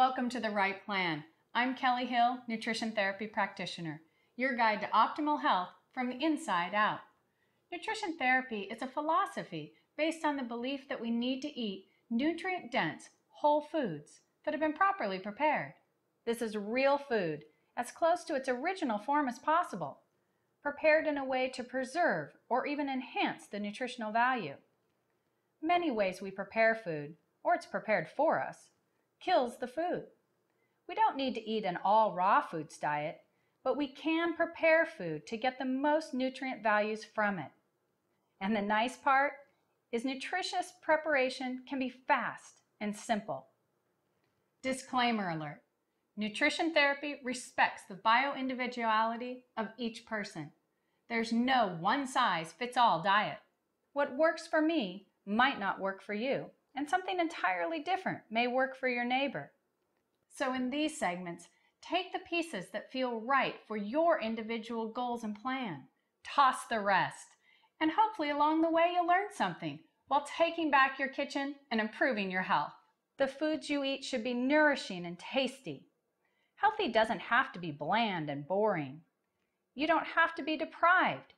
Welcome to The Right Plan. I'm Kellie Hill, nutrition therapy practitioner, your guide to optimal health from the inside out. Nutrition therapy is a philosophy based on the belief that we need to eat nutrient dense, whole foods that have been properly prepared. This is real food, as close to its original form as possible, prepared in a way to preserve or even enhance the nutritional value. Many ways we prepare food, or it's prepared for us, kills the food. We don't need to eat an all raw foods diet, but we can prepare food to get the most nutrient values from it. And the nice part is nutritious preparation can be fast and simple. Disclaimer alert. Nutrition therapy respects the bioindividuality of each person. There's no one size fits all diet. What works for me might not work for you, and something entirely different may work for your neighbor. So, in these segments, take the pieces that feel right for your individual goals and plan. Toss the rest. And hopefully, along the way, you'll learn something while taking back your kitchen and improving your health. The foods you eat should be nourishing and tasty. Healthy doesn't have to be bland and boring. You don't have to be deprived,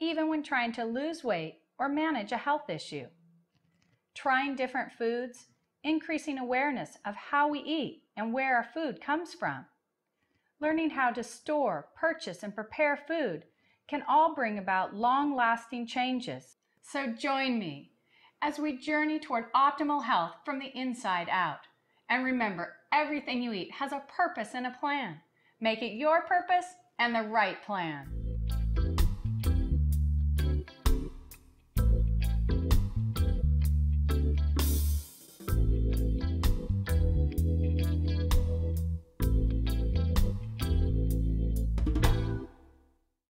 even when trying to lose weight or manage a health issue. Trying different foods, increasing awareness of how we eat and where our food comes from. Learning how to store, purchase, and prepare food can all bring about long lasting changes. So join me as we journey toward optimal health from the inside out. And remember, everything you eat has a purpose and a plan. Make it your purpose and the right plan.